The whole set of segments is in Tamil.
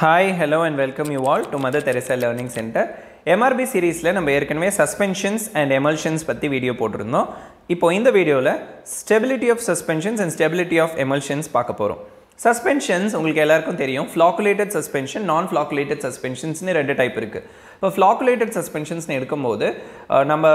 Hi hello and welcome you all to Mother Teresa learning centre MRB சீரீஸில் நம்ம ஏற்கனவே சஸ்பென்ஷன்ஸ் அண்ட் எமல்ஷன்ஸ் பற்றி வீடியோ போட்டிருந்தோம். இப்போ இந்த வீடியோவில் stability of suspensions and stability of emulsions பார்க்க போகிறோம் சஸ்பென்ஷன்ஸ் உங்களுக்கு எல்லாருக்கும் தெரியும். ஃப்ளாக்குலேட்டட் சஸ்பென்ஷன் நான் ஃப்ளாக்குலேட்டட் சஸ்பென்ஷன்ஸ்னு ரெண்டு டைப் இருக்குது இப்போ ஃப்ளாக்குலேட்டட் சஸ்பென்ஷன்ஸ்னு எடுக்கும்போது நம்ம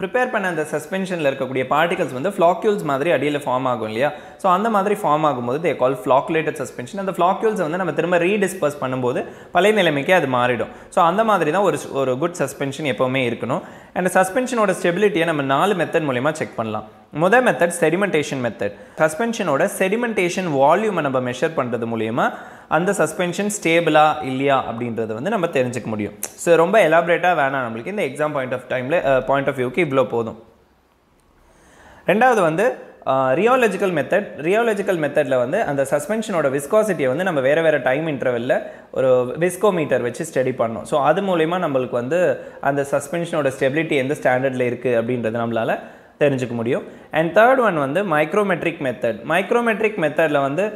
ப்ரிப்பேர் பண்ண அந்த சஸ்பென்ஷனில் இருக்கக்கூடிய பார்ட்டிகல்ஸ் வந்து ஃப்ளாக்யூல்ஸ் மாதிரி அடியில் ஃபார்ம் ஆகும் இல்லையா? ஸோ அந்த மாதிரி ஃபார்ம் ஆகும்போது தே கால் ஃப்ளாக்குலேட்டட் சஸ்பென்ஷன் அந்த ஃப்ளாக்யூல்ஸ் வந்து நம்ம திரும்ப ரீடிஸ்பர்ஸ் பண்ணும்போது பழைய நிலைமைக்கே அது மாறிடும். ஸோ அந்த மாதிரி தான் ஒரு ஒரு குட் சஸ்பென்ஷன் எப்போவுமே இருக்கணும். அண்ட் சஸ்பென்ஷனோட ஸ்டெபிலிட்டியை நம்ம நாலு மெத்தட் மூலிமா செக் பண்ணலாம். முதல் மெத்தட் செடிமெண்டேஷன் மெத்தட் சஸ்பென்ஷனோட செடிமெண்டேஷன் வால்யூமை நம்ம மெஷர் பண்ணுறது மூலியமா அந்த சஸ்பென்ஷன் ஸ்டேபிளா இல்லையா அப்படின்றத வந்து நம்ம தெரிஞ்சுக்க முடியும். ஸோ ரொம்ப எலாபரேட்டாக வேணாம் நம்மளுக்கு இந்த எக்ஸாம் பாயிண்ட் ஆஃப் டைமில் பாயிண்ட் ஆஃப் வியூக்கு இவ்வளோ போதும். ரெண்டாவது வந்து ரியாலஜிக்கல் மெத்தட் ரியாலஜிக்கல் மெத்தடில் வந்து அந்த சஸ்பென்ஷனோட விஸ்காசிட்டியை வந்து நம்ம வேறு வேறு டைம் இன்டர்வெல்ல ஒரு விஸ்கோமீட்டர் வச்சு ஸ்டடி பண்ணோம் ஸோ அது மூலயமா நம்மளுக்கு வந்து அந்த சஸ்பென்ஷனோட ஸ்டெபிலிட்டி எந்த ஸ்டாண்டர்டில் இருக்குது அப்படின்றது நம்மளால் தெரிஞ்சுக்க முடியும். அண்ட் தேர்ட் ஒன் வந்து மைக்ரோமெட்ரிக் மெத்தட் மைக்ரோமெட்ரிக் மெத்தடில் வந்து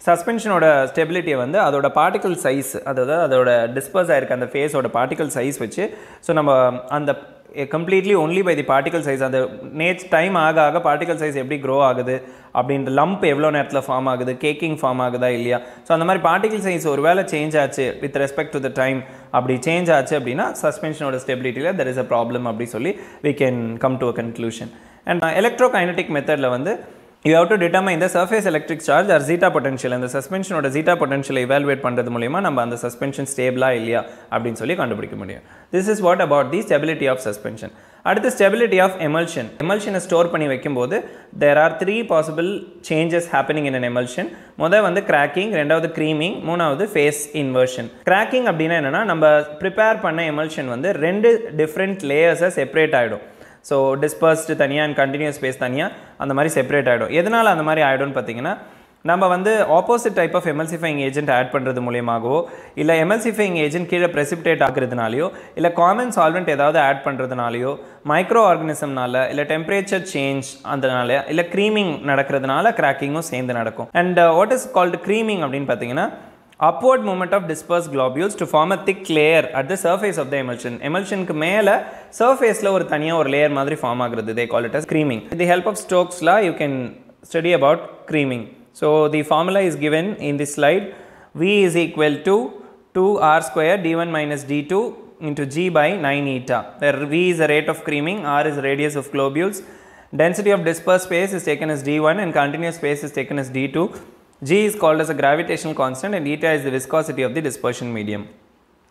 சஸ்பென்ஷனோட ஸ்டெபிலிட்டியை வந்து அதோட பார்ட்டிக்கல் சைஸ் அதாவது அதோட டிஸ்பர்ஸ் ஆகிருக்க அந்த ஃபேஸோட பார்ட்டிக்கல் சைஸ் வச்சு ஸோ நம்ம அந்த completely only by the particle size அந்த நேச் டைம் ஆக ஆக பார்ட்டிகல் சைஸ் எப்படி க்ரோ ஆகுது அப்படின்ற லம்ப் எவ்வளோ நேரத்தில் ஃபார்ம் ஆகுது கேக்கிங் ஃபார்ம் ஆகுதா இல்லையா? ஸோ அந்த மாதிரி பார்ட்டிகல் சைஸ் ஒரு வேளை சேஞ்ச் ஆச்சு with respect to the time அப்படி சேஞ்ச் ஆச்சு அப்படின்னா சஸ்பென்ஷனோட ஸ்டெபிலிட்டியில் தெர் இஸ் அ ப்ராப்ளம் அப்படி சொல்லி we can come to a conclusion and electrokinetic மெத்தடில் வந்து யூ ஹவ் டு டிட்டர்மைன் இந்த surface electric charge or zeta potential அந்த சஸ்பென்ஷனோட ஜீட்டா பொட்டன்ஷியலை இவால்வேட் பண்ணுறது மூலிமா நம்ம அந்த சஸ்பென்ஷன் ஸ்டேபிளா இல்லையா அப்படின்னு சொல்லி கண்டுபிடிக்க முடியும். This is what about the stability of suspension அடுத்து ஸ்டெபிலிட்டி ஆஃப் எமல்ஷன் எமல்ஷனை ஸ்டோர் பண்ணி வைக்கும்போது there are three possible changes happening in an emulsion முதல் வந்து கிராக்கிங் ரெண்டாவது க்ரீமிங் மூணாவது ஃபேஸ் இன்வர்ஷன் கிராக்கிங் அப்படின்னா என்னென்னா நம்ம ப்ரிப்பேர் பண்ண எமல்ஷன் வந்து ரெண்டு டிஃப்ரெண்ட் லேயர்ஸை செப்பரேட் ஆகிடும் ஸோ டிஸ்பர்ஸ்டு தனியாக அண்ட் கண்டினியூஸ் ஸ்பேஸ் தனியாக அந்த மாதிரி செப்பரேட் ஆகிடும் எதனால் அந்த மாதிரி ஆகிடும்னு பார்த்தீங்கன்னா நம்ம வந்து opposite type of emulsifying agent add பண்ணுறது மூலியமாகவோ இல்லை எமல்சிஃபைங் ஏஜென்ட் கீழே ப்ரெசிபிடேட் ஆகுறதுனாலையோ இல்லை காமன் சால்வெண்ட் ஏதாவது ஆட் பண்ணுறதுனாலையோ மைக்ரோ ஆர்கனிசம்னால இல்லை டெம்பரேச்சர் சேஞ்ச் அதனால இல்லை க்ரீமிங் நடக்கிறதுனால கிராக்கிங்கும் சேர்ந்து நடக்கும். And what is called creaming அப்படின்னு பார்த்தீங்கன்னா upward movement of dispersed globules to form a thick layer at the surface of the emulsion emulsionக்கு மேலே surfaceல ஒரு தனியாக ஒரு layer மாதிரி ஃபார்ம் ஆகுறது they call it as creaming with the help of Stokes law you can study about creaming so the formula is given in this slide V is equal to 2r square d1 minus d2 into g by 9 eta where V is the rate of creaming r is the radius of globules density of dispersed space is taken as d1 and continuous space is taken as d2 G is called as a gravitational constant and eta is the viscosity of the dispersion medium.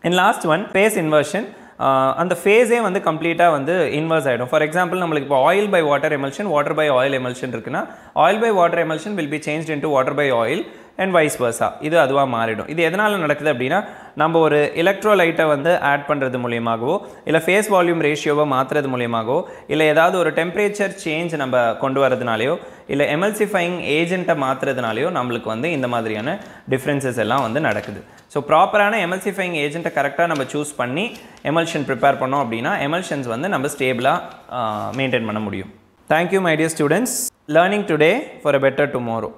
And last one, phase inversion. Uh, அந்த ஃபேஸே வந்து கம்ப்ளீட்டாக வந்து இன்வர்ஸ் ஆகிடும் ஃபார் எக்ஸாம்பிள் நம்மளுக்கு இப்போ oil by water emulsion water by oil emulsion இருக்குன்னா oil by water emulsion will be change into water by oil and vice versa இது அதுவாக மாறிடும் இது எதனால் நடக்குது அப்படின்னா நம்ம ஒரு எலக்ட்ரோலைட்டை வந்து ஆட் பண்ணுறது மூலியமாகவோ இல்லை ஃபேஸ் வால்யூம் ரேஷியோவை மாற்றுறது மூலியமாகவோ இல்லை ஏதாவது ஒரு டெம்பரேச்சர் சேஞ்ச் நம்ம கொண்டு வரதுனாலையோ இல்லை எமல்சிஃபைங் ஏஜென்ட்டை மாற்றுறதுனாலையோ நம்மளுக்கு வந்து இந்த மாதிரியான டிஃப்ரென்சஸ் எல்லாம் வந்து நடக்குது. ஸோ ப்ராப்பரான எமல்சிஃபைங் ஏஜென்ட்டை கரெக்டாக நம்ம சூஸ் பண்ணி எமல்ஷன் ப்ரிப்பேர் பண்ணோம் அப்படின்னா எமல்ஷன்ஸ் வந்து நம்ம ஸ்டேபிளாக மெயின்டைன் பண்ண முடியும். Thank you my dear students learning today for a better tomorrow